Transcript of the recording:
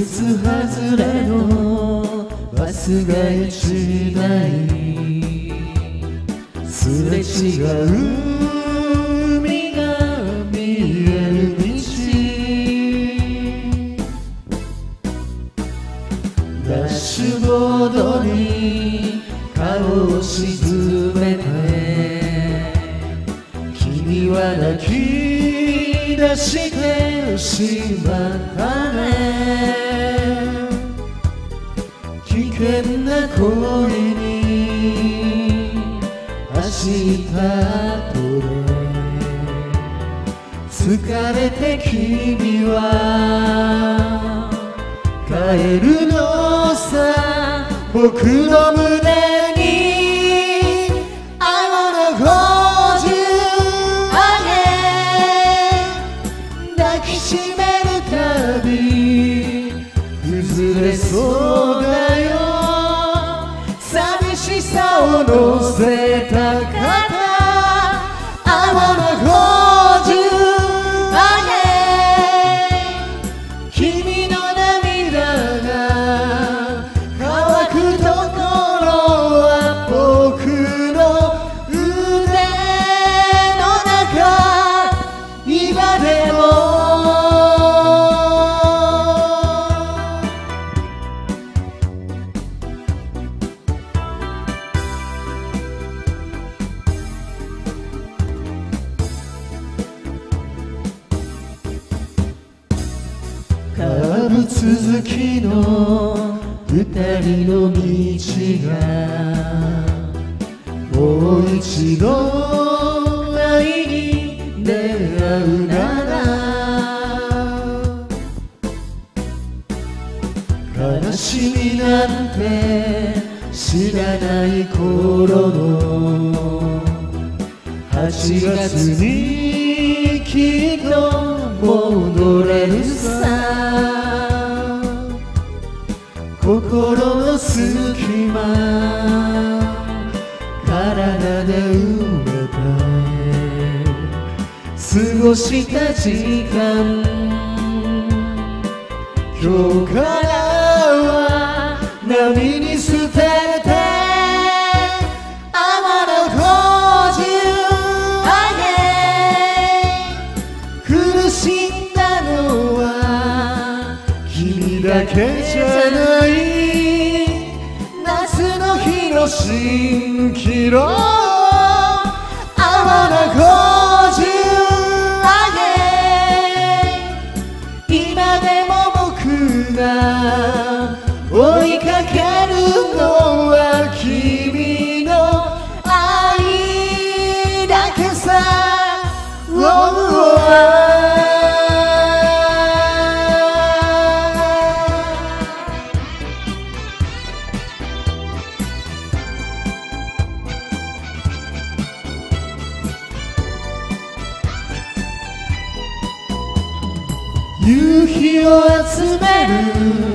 つ外れのバスが一台すれ違う海が見える道ダッシュボードに顔を沈めて君は泣き出してしまったね。険な恋に走ったとで疲れて君は帰るのさ僕の胸を続きの二人の道がもう一度愛に出会うなら悲しみなんて知らない頃の8月にきっと戻れるさ。心の隙間。体で埋めて過ごした時間。今日からは涙だけじゃない夏の日の蜃気楼天の五十上げ。今でも僕が夕日を集める